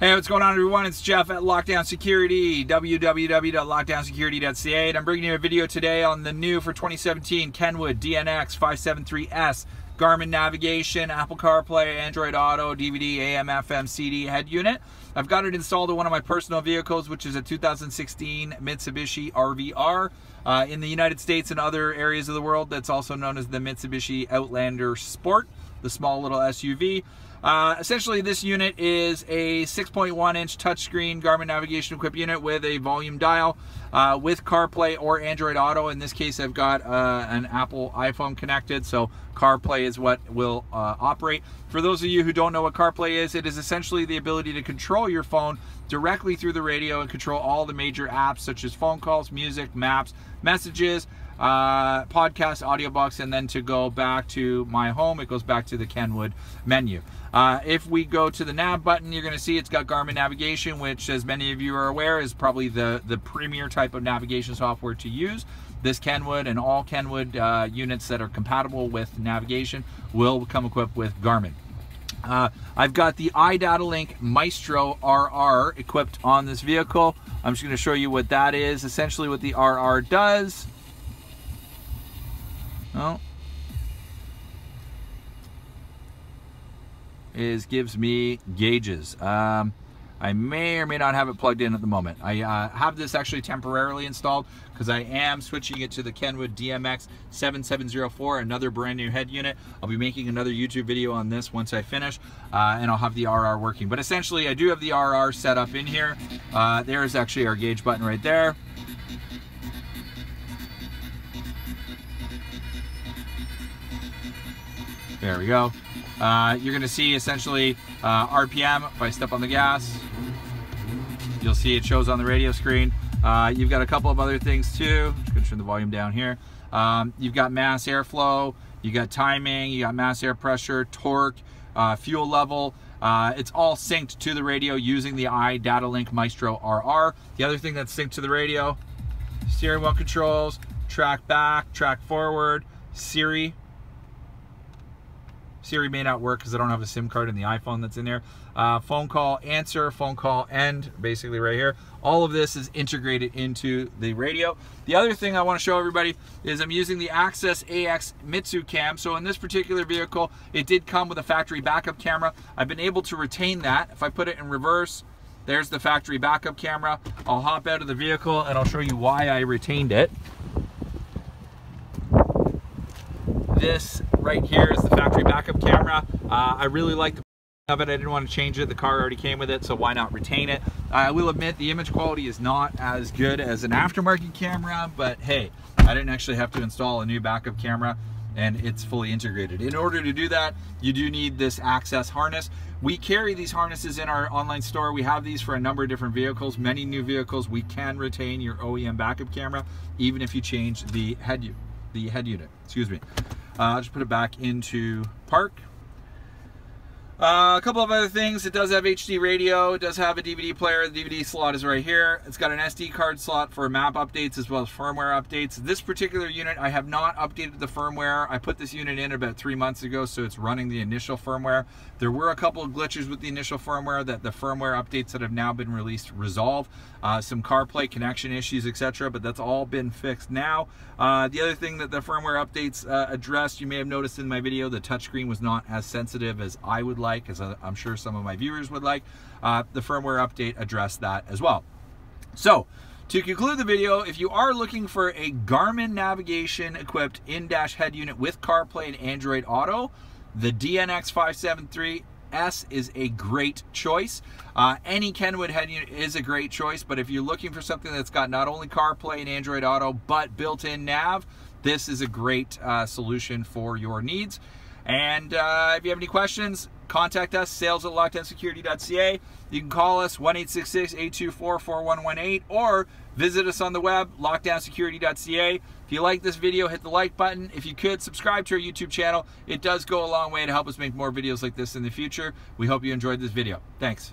Hey, what's going on everyone? It's Jeff at Lockdown Security, www.lockdownsecurity.ca, and I'm bringing you a video today on the new for 2017 Kenwood DNX 573S Garmin navigation, Apple CarPlay, Android Auto, DVD, AM, FM, CD head unit. I've got it installed in one of my personal vehicles, which is a 2016 Mitsubishi RVR. Uh, in the United States and other areas of the world, that's also known as the Mitsubishi Outlander Sport, the small little SUV. Uh, essentially, this unit is a 6.1 inch touchscreen Garmin navigation equipped unit with a volume dial uh, with CarPlay or Android Auto. In this case, I've got uh, an Apple iPhone connected, so CarPlay is what will uh, operate. For those of you who don't know what CarPlay is, it is essentially the ability to control your phone directly through the radio and control all the major apps such as phone calls, music, maps, messages, uh, podcast, audiobooks, and then to go back to my home, it goes back to the Kenwood menu. Uh, if we go to the nav button, you're going to see it's got Garmin navigation, which, as many of you are aware, is probably the, the premier type of navigation software to use. This Kenwood and all Kenwood uh, units that are compatible with navigation will come equipped with Garmin. Uh, I've got the iDataLink Maestro RR equipped on this vehicle. I'm just going to show you what that is. Essentially what the RR does well, is gives me gauges. Um, I may or may not have it plugged in at the moment. I uh, have this actually temporarily installed because I am switching it to the Kenwood DMX 7704, another brand new head unit. I'll be making another YouTube video on this once I finish, uh, and I'll have the RR working. But essentially, I do have the RR set up in here. Uh, there's actually our gauge button right there. There we go. Uh, you're to see essentially uh, RPM. If I step on the gas, you'll see it shows on the radio screen. Uh, you've got a couple of other things too. Just to turn the volume down here. Um, you've got mass airflow, you got timing, you got mass air pressure, torque, uh, fuel level. Uh, it's all synced to the radio using the iDataLink Maestro RR. The other thing that's synced to the radio, steering wheel controls, track back, track forward, Siri, Siri may not work because I don't have a SIM card in the iPhone that's in there. Uh, phone call, answer, phone call, end, basically right here. All of this is integrated into the radio. The other thing I want to show everybody is I'm using the Axxess AX Mitsu Cam. So in this particular vehicle, it did come with a factory backup camera. I've been able to retain that. If I put it in reverse, there's the factory backup camera. I'll hop out of the vehicle and I'll show you why I retained it. This right here is the factory backup camera. Uh, I really like the of it. I didn't want to change it. The car already came with it, so why not retain it? I will admit the image quality is not as good as an aftermarket camera, but hey, I didn't actually have to install a new backup camera and it's fully integrated. In order to do that, you do need this access harness. We carry these harnesses in our online store. We have these for a number of different vehicles. Many new vehicles, we can retain your OEM backup camera, even if you change the head, the head unit, excuse me. Uh, just put it back into park. Uh, a couple of other things. It does have HD radio. It does have a DVD player. The DVD slot is right here. It's got an SD card slot for map updates as well as firmware updates. This particular unit, I have not updated the firmware. I put this unit in about three months ago, so it's running the initial firmware. There were a couple of glitches with the initial firmware that the firmware updates that have now been released resolve. Uh, some CarPlay connection issues, etc., but that's all been fixed now. Uh, the other thing that the firmware updates uh, addressed, you may have noticed in my video, the touchscreen was not as sensitive as I would like like, as I'm sure some of my viewers would like. Uh, the firmware update addressed that as well. So, to conclude the video, if you are looking for a Garmin navigation equipped in-dash head unit with CarPlay and Android Auto, the DNX 573 S is a great choice. Uh, any Kenwood head unit is a great choice, but if you're looking for something that's got not only CarPlay and Android Auto, but built-in nav, this is a great uh, solution for your needs. And uh, if you have any questions, contact us, sales at lockdownsecurity.ca. You can call us 1 824 4118 or visit us on the web, lockdownsecurity.ca. If you like this video, hit the like button. If you could, subscribe to our YouTube channel. It does go a long way to help us make more videos like this in the future. We hope you enjoyed this video. Thanks.